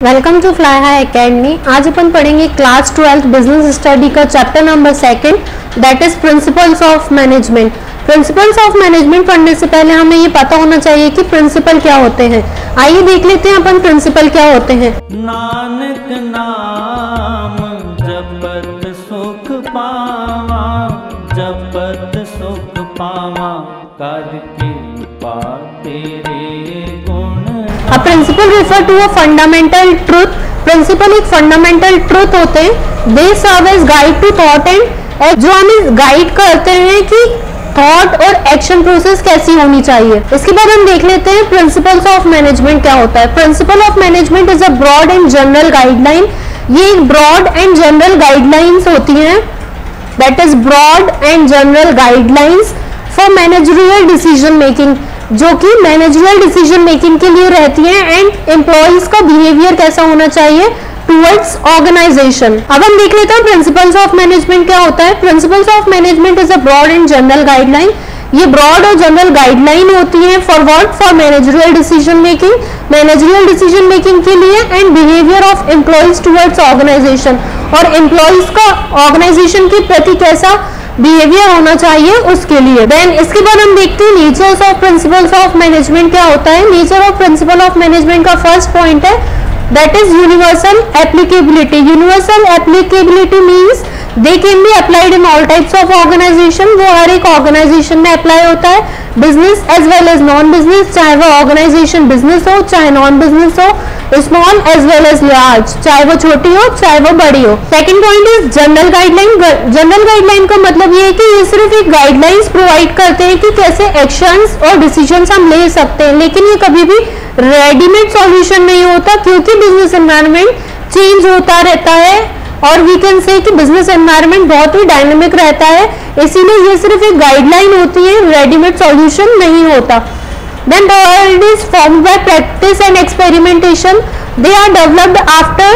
Welcome to Fly High Academy आज अपन पढ़ेंगे क्लास ट्वेल्थ बिज़नेस स्टडी का chapter number second that is principles of management principles of management पढ़ने से पहले हमें ये पता होना चाहिए कि प्रिंसिपल क्या होते हैं। आइए देख लेते हैं अपन प्रिंसिपल क्या होते हैं। नानक नाम, जपत सुख पावा, जपत सुख पावा, कर कृपा तेरे गुण। A principle refer to a fundamental truth principle एक फंडामेंटल ट्रूथ होते हैं। They serve as guide to thought and और जो हमें गाइड करते हैं कि थॉट और एक्शन प्रोसेस कैसी होनी चाहिए। इसके बाद हम देख लेते हैं प्रिंसिपल्स ऑफ़ मैनेजमेंट क्या होता है। Principle of management is a broad and general guideline ये एक ब्रॉड एंड जनरल गाइडलाइंस होती हैं। That is broad and general guidelines for managerial decision making जो कि मैनेजरियल डिसीज़न मेकिंग के लिए रहती हैं एंड एम्प्लॉयज़ का बिहेवियर कैसा होना चाहिए टूवर्ड्स ऑर्गेनाइजेशन अब हम देख लेते हैं प्रिंसिपल्स ऑफ़ मैनेजमेंट क्या होता है। Principles of management is a broad and general guideline ये ब्रॉड और जनरल गाइडलाइन होती है for work for managerial decision making managerial decision making के लिए and behaviour of employees towards organisation और एम्प्लॉयज़ का ऑर्गेनाइजेशन के प्रति कैसा बिहेवियर होना चाहिए उसके लिए। देन इसके बाद हम देखते हैं natures of principles of management क्या होता है। Nature of principle of management का फ़र्स्ट पॉइंट है that is universal applicability universal applicability means they can be applied in all types of organisation वो हर एक ऑर्गेनाइजेशन में अप्लाई होता है। Business as well as non business चाहे वो ऑर्गेनाइजेशन बिज़नेस हो, चाहे नॉन बिज़नेस हो। Small as well as large चाहे वो छोटी हो, चाहे वो बड़ी हो। Second point is general guideline general guideline का मतलब ये है कि ये सिर्फ़ एक गाइडलाइंस प्रोवाइड करते हैं कि कैसे एक्शंस और डिसीजंस हम ले सकते हैं। लेकिन ये कभी भी रेडीमेड सॉल्यूशन नहीं होता, क्योंकि बिज़नेस एनवायरमेंट चेंज होता रहता है और वी कैन से कि बिज़नेस एनवायरनमेंट बहुत ही डायनेमिक रहता है। इसीलिए ये सिर्फ़ एक गाइडलाइन होती है रेडीमेड सॉल्यूशन नहीं होता। Then the world is formed by practice and experimentation they are developed after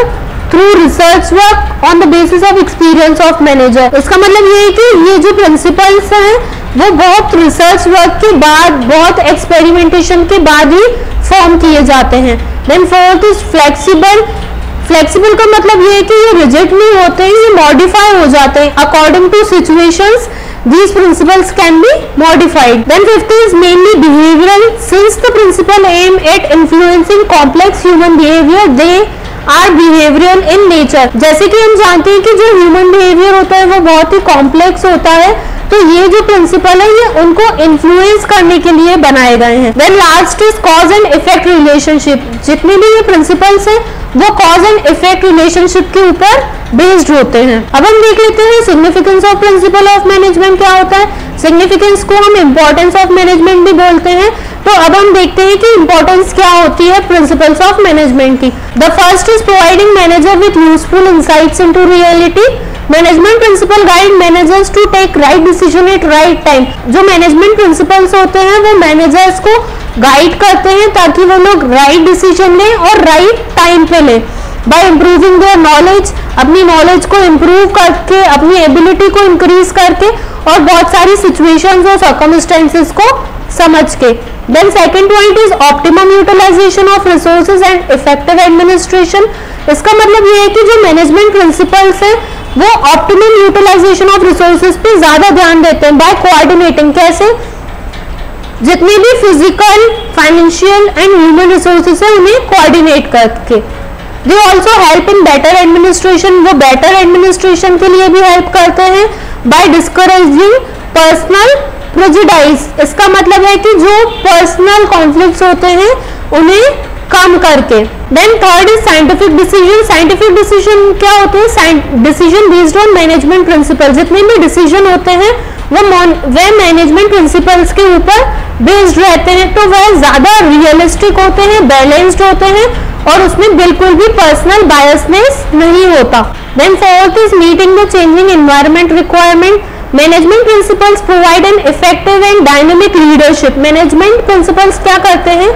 through research work on the basis of experience of manager इसका मतलब ये है कि ये जो principles हैं वो बहुत रिसर्च वर्क के बाद बहुत एक्सपेरिमेंटेशन के बाद ही फॉर्म किए जाते हैं then fourth is flexible flexible का मतलब ये है कि ये रिजिड नहीं होते हैं ये मॉडिफाई हो जाते हैं according to situations these principles can be modified then fifth is mainly behavioral since the principle aim at influencing complex human behavior they are behaviour in nature जैसे कि हम जानते हैं कि जो ह्यूमन बिहेवियर होता है वो बहुत ही कॉम्प्लेक्स होता है तो ये जो प्रिंसिपल है, ये उनको इन्फ्लुएंस करने के लिए बनाए गए हैं। Then last is cause and effect relationship जितने भी ये प्रिंसिपल्स हैं, वो कॉज एंड इफ़ेक्ट रिलेशनशिप के ऊपर बेस्ड होते हैं। अब हम देख लेते हैं significance of principle of management क्या होता है। सिग्निफिकेंस को हम इम्पोर्टेंस ऑफ़ मैनेजमेंट भी बोलते हैं। तो अब हम देखते हैं कि इम्पोर्टेंस क्या होती है प्रिंसिपल्स ऑफ़ मैनेजमेंट की। The first is providing manager with useful insights into reality management principle guide managers to take right decision at right time जो मैनेजमेंट प्रिंसिपल्स होते हैं, वो मैनेजर्स को गाइड करते हैं ताकि वो लोग राइट डिसीज़न लें और राइट टाइम पे लें। बाय इम्प्रूविंग देयर नॉलेज अपनी नॉलेज को इम्प्रूव करके, अपनी एबिलिटी को इंक्रीज करके और बहुत सारी सिचुएशन और सर्कमस्टेंसेस को समझ के। Then second point is optimum utilisation of resources and effective administration इसका मतलब ये है कि जो मैनेजमेंट प्रिंसिपल्स है वो ऑप्टिमम यूटिलाइजेशन ऑफ़ रिसोर्सेज पे ज़्यादा ध्यान देते हैं। बाय कोऑर्डिनेटिंग कैसे? जितने भी physical financial and human resources है, उन्हें कोऑर्डिनेट करके। They also help in better administration वो बेटर एडमिनिस्ट्रेशन के लिए भी हेल्प करते हैं। बाय डिस्करेजिंग पर्सनल प्रोजिडाइज इसका मतलब है कि जो पर्सनल कॉन्फ्लिक्ट्स होते हैं, उन्हें कम करके। Then third is scientific decision scientific decision क्या होते हैं? Decision based on management principle जितने भी डिसीज़न होते हैं, वो वे मैनेजमेंट प्रिंसिपल्स के ऊपर बेस्ड रहते हैं। तो वह ज़्यादा रियलिस्टिक होते हैं बैलेंस्ड होते हैं और उसमें बिल्कुल भी पर्सनल बायसनेस नहीं होता। Then fourth is meeting the changing environment requirement management principles provide an effective and dynamic leadership management principles क्या करते हैं?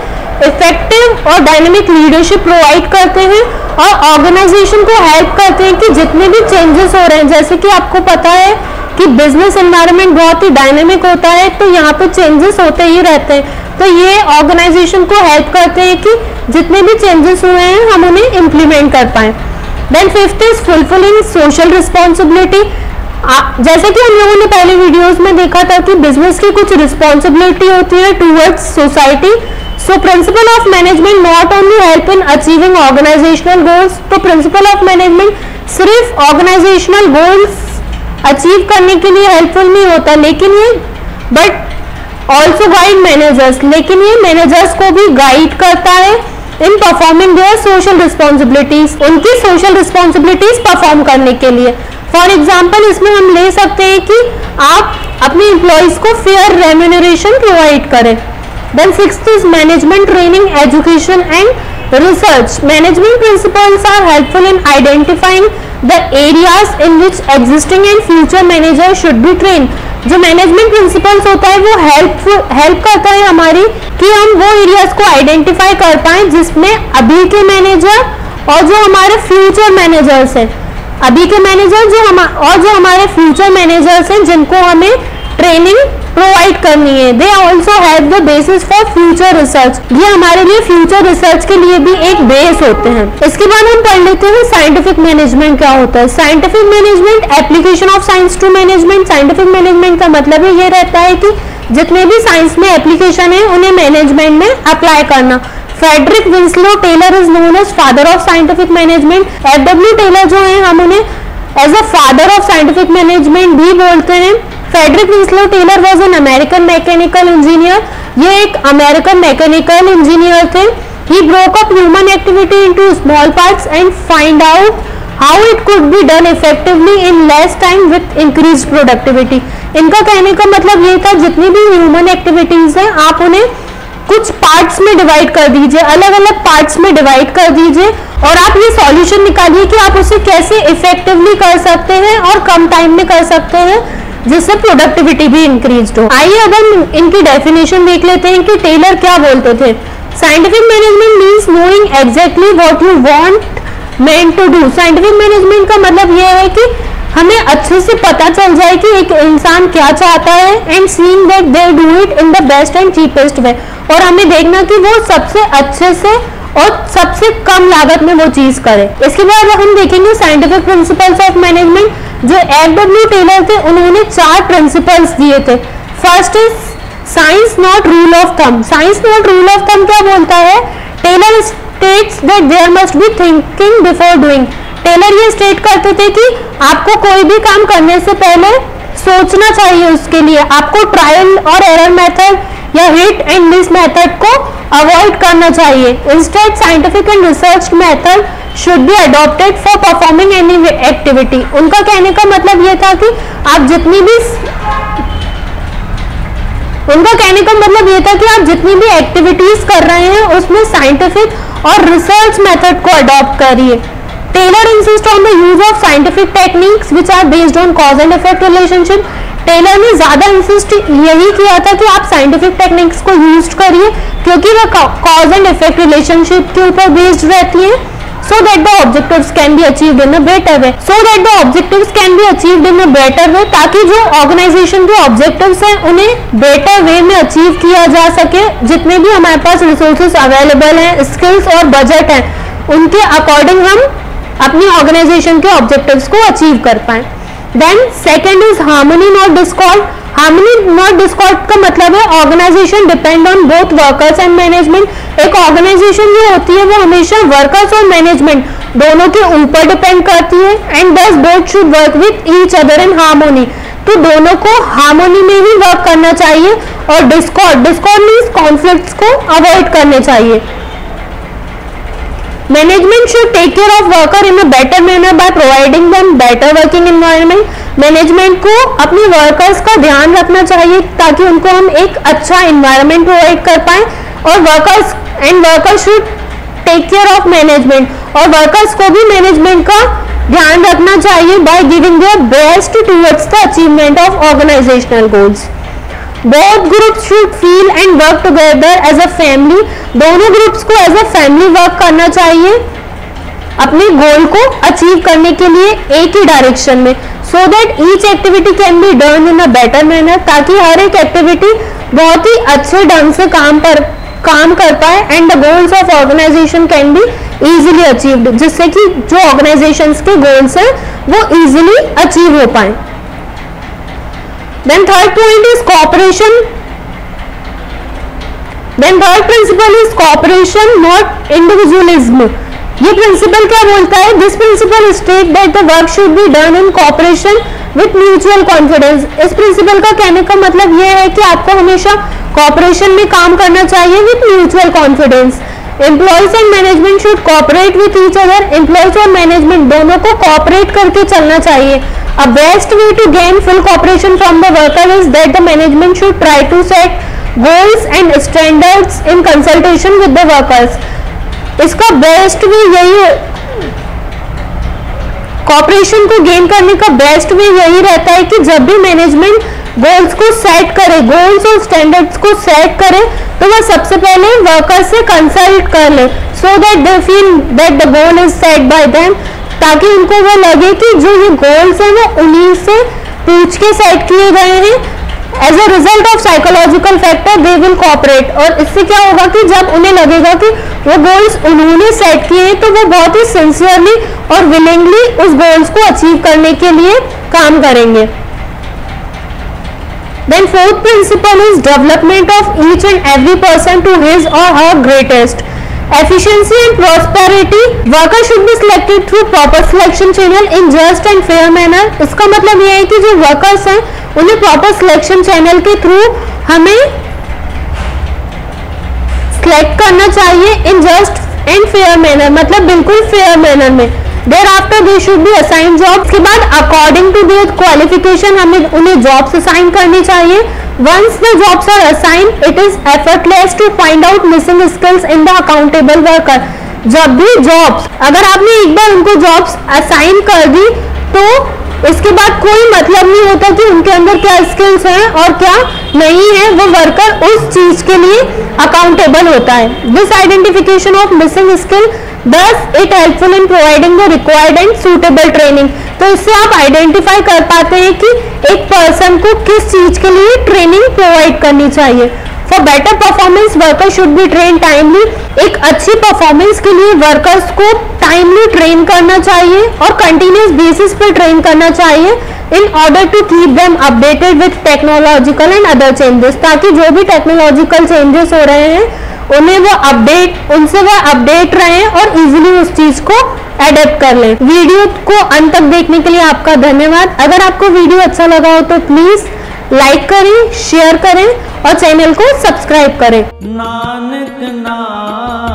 इफ़ेक्टिव और डायनेमिक लीडरशिप प्रोवाइड करते हैं और ऑर्गेनाइजेशन को हेल्प करते हैं कि जितने भी चेंजेस हो रहे हैं। जैसे कि आपको पता है कि बिज़नेस एनवायरनमेंट बहुत ही डायनेमिक होता है तो यहाँ पे चेंजेस होते ही रहते हैं। तो ये ऑर्गेनाइजेशन को हेल्प करते हैं कि जितने भी चेंजेस हुए हैं, हम उन्हें इम्प्लीमेंट कर पाए। Then fifth is fulfilling social responsibility जैसे कि हम लोगों ने पहले वीडियोस में देखा था कि बिज़नेस की कुछ रिस्पॉन्सिबिलिटी होती है towards society so principle of management not only help in achieving organisational goals तो प्रिंसिपल ऑफ़ मैनेजमेंट सिर्फ़ ऑर्गेनाइजेशनल गोल्स अचीव करने के लिए हेल्पफुल नहीं होता, लेकिन ये बट ऑल्सो गाइड मैनेजर्स लेकिन ये मैनेजर्स को भी गाइड करता है in performing their social responsibilities उनकी सोशल रिस्पॉन्सिबिलिटीज परफॉर्म करने के लिए। फॉर एग्ज़ाम्पल इसमें हम ले सकते हैं कि आप अपने एम्प्लॉयज़ को फेयर रेम्यूनरेशन प्रोवाइड करें। Then six is management training education and research management principles are helpful in identifying the areas in which existing and future manager should be train जो मैनेजमेंट प्रिंसिपल्स होता है, वो help help करता है हमारी कि हम वो एरियाज़ को आइडेंटिफाई कर पाए जिसमें अभी के मैनेजर और जो हमारे फ्यूचर मैनेजर्स हैं। अभी के मैनेजर जो हम, और जो हमारे फ्यूचर मैनेजर्स हैं, जिनको हमें ट्रेनिंग प्रोवाइड करनी है. They also have the basis for future research ये हमारे लिए फ्यूचर रिसर्च के लिए भी एक बेस होते हैं. इसके बाद हम पढ़ लेते हैं साइंटिफिक मैनेजमेंट क्या होता है. Scientific management application of science to management scientific management का मतलब ये रहता है कि जितने भी साइंस में एप्लीकेशन है, उन्हें मैनेजमेंट में अप्लाई करना. Frederick Winslow Taylor is known as father of scientific management F W Taylor जो है, हम उन्हें as a father of scientific management भी बोलते हैं. Frederick Winslow Taylor was an American mechanical engineer ये एक अमेरिकन मैकेनिकल इंजीनियर थे. He broke up human activity into small parts and find out how it could be done effectively in less time with increase productivity इनका कहने का मतलब ये था, जितनी भी ह्यूमन एक्टिविटीज़ हैं, आप उन्हें कुछ पार्ट्स में डिवाइड कर दीजिए अलग अलग पार्ट्स में डिवाइड कर दीजिए और आप ये सॉल्यूशन निकालिए कि आप उसे कैसे इफेक्टिवली कर सकते हैं और कम टाइम में कर सकते हैं, जिससे प्रोडक्टिविटी भी इंक्रीज हो। आइए अगर इनकी डेफिनेशन देख लेते हैं कि टेलर क्या बोलते थे। Scientific management means knowing exactly what you want men to do scientific management का मतलब यह है कि हमें अच्छे से पता चल जाए कि एक इंसान क्या चाहता है and seeing that they do it in the best and cheapest way और हमें देखना कि वो सबसे अच्छे से और सबसे कम लागत में वो चीज़ करे। इसके बाद हम देखेंगे साइंटिफिक प्रिंसिपल्स ऑफ़ मैनेजमेंट जो एफ़ डब्ल्यू टेलर थे, उन्होंने चार प्रिंसिपल्स दिए थे। First is science not rule of thumb science not rule of thumb क्या बोलता है? Taylor states that there must be thinking before doing Taylor ये स्टेट करते थे कि आपको कोई भी काम करने से पहले सोचना चाहिए उसके लिए। आपको ट्रायल और एरर मेथड या हिट एंड मिस मेथड को अवॉइड करना चाहिए। Instead scientific and research method should be adopted for performing any activity उनका कहने का मतलब यह था कि आप जितनी भी उनका कहने का मतलब यह था कि आप जितनी भी एक्टिविटीज़ कर रहे हैं, उसमें साइंटिफिक और रिसर्च मेथड को अडॉप्ट करिए। Taylor insist on the use of scientific techniques which are based on cause and effect relationship Taylor ने ज़्यादा इंसिस्ट यही किया था कि आप साइंटिफिक टेक्निक्स को यूज़ करिए, क्योंकि वह कॉज एंड इफ़ेक्ट रिलेशनशिप के ऊपर बेस्ड रहती है। So that the objectives can be achieved in a better way. So that the objectives can be achieved in a better way, ताकि जो ऑर्गेनाइजेशन के ऑब्जेक्टिव्स हैं, उन्हें बेटर वे में अचीव किया जा सके। जितने भी हमारे पास रिसोर्सेज अवेलेबल हैं स्किल्स और बजट हैं, उनके अकॉर्डिंग हम अपनी ऑर्गेनाइजेशन के ऑब्जेक्टिव्स को अचीव कर पाए। Then second is harmony not discord harmony not discord का मतलब है organisation depend on both workers and management एक ऑर्गेनाइजेशन जो होती है वो हमेशा वर्कर्स और मैनेजमेंट दोनों के ऊपर डिपेंड करती है and thus both should work with each other in harmony तो दोनों को हार्मोनी में ही वर्क करना चाहिए और डिस्कॉर्ड डिस्कॉर्ड मीन्स कॉन्फ्लिक्ट्स को अवॉइड करने चाहिए। Management should take care of worker in a better manner by providing them better working environment management को अपने वर्कर्स का ध्यान रखना चाहिए ताकि उनको हम एक अच्छा इन्वायरमेंट प्रोवाइड कर पाए। और workers and workers should take care of management और वर्कर्स को भी मैनेजमेंट का ध्यान रखना चाहिए by giving their best towards the achievement of organisational goals both groups should feel and work together as a family दोनों ग्रुप्स को as a family work करना चाहिए, अपने गोल को अचीव करने के लिए एक ही डायरेक्शन में so that each activity can be done in a better manner ताकि हर एक एक्टिविटी बहुत ही अच्छे ढंग से काम पर, काम कर पाए and the goals of organisation can be easily achieved जिससे कि जो ऑर्गेनाइजेशन के गोल्स हैं, वो इजीली अचीव हो पाए। Then third point is cooperation then third principle is cooperation not individualism ये प्रिंसिपल क्या बोलता है? This principle state that the work should be done in cooperation with mutual confidence इस प्रिंसिपल का कहने का मतलब यह है कि आपको हमेशा कॉपरेशन में काम करना चाहिए with mutual confidence employees and management should cooperate with each other employees और मैनेजमेंट दोनों को कॉपरेट करके चलना चाहिए. A best way to gain full cooperation from the worker is that the management should try to set goals and standards in consultation with the workers इसका best way यही cooperation को gain करने का best way यही रहता है कि जब भी मैनेजमेंट गोल्स को सेट करे गोल्स और स्टैंडर्ड्स को सेट करे तो वह सबसे पहले वर्कर से कंसल्ट कर ले so that they feel that the goal is set by them ताकि उनको वो लगे कि जो ये गोल्स हैं, वो उन्हीं से पूछ के सेट किए गए हैं as a result of psychological factor they will cooperate और इससे क्या होगा कि जब उन्हें लगेगा कि वो गोल्स उन्होंने सेट किए तो वो बहुत ही सिंसियरली और विलिंगली उस गोल्स को अचीव करने के लिए काम करेंगे। Then fourth principle is development of each and every person to his or her greatest efficiency and prosperity worker should be selected through proper selection channel in just and fair manner इसका मतलब ये है कि जो workers हैं उन्हें proper selection channel के through हमें select करना चाहिए in just and fair manner. मतलब बिल्कुल fair manner में their after they should be assign job के बाद अकॉर्डिंग टू देर क्वालिफिकेशन हमें उन्हें जॉब्स असाइन करनी चाहिए। Once the jobs are assign it is effortless to find out missing skills in the accountable worker जब भी jobs अगर आपने एक बार उनको जॉब्स असाइन कर दी तो इसके बाद कोई मतलब नहीं होता कि उनके अंदर क्या स्किल्स हैं और क्या नहीं है। वो वर्कर उस चीज़ के लिए अकाउंटेबल होता है। This identification of missing skill thus it helpful in providing the required and suitable training तो इससे आप आइडेंटिफाई कर पाते हैं कि एक पर्सन को किस चीज़ के लिए ट्रेनिंग प्रोवाइड करनी चाहिए। For better performance worker should be train timely एक अच्छी परफॉर्मेंस के लिए वर्कर्स को टाइमली ट्रेन करना चाहिए और कंटिन्यूस बेसिस पे ट्रेन करना चाहिए in order to keep them updated with technological and other changes ताकि जो भी टेक्नोलॉजिकल चेंजेस हो रहे हैं उन्हें वो अपडेट उनसे वो अपडेट रहे और इजीली उस चीज़ को एडेप्ट कर लें। वीडियो को अंत तक देखने के लिए आपका धन्यवाद। अगर आपको वीडियो अच्छा लगा हो तो प्लीज़ लाइक करें शेयर करें और चैनल को सब्सक्राइब करें। नानक नाम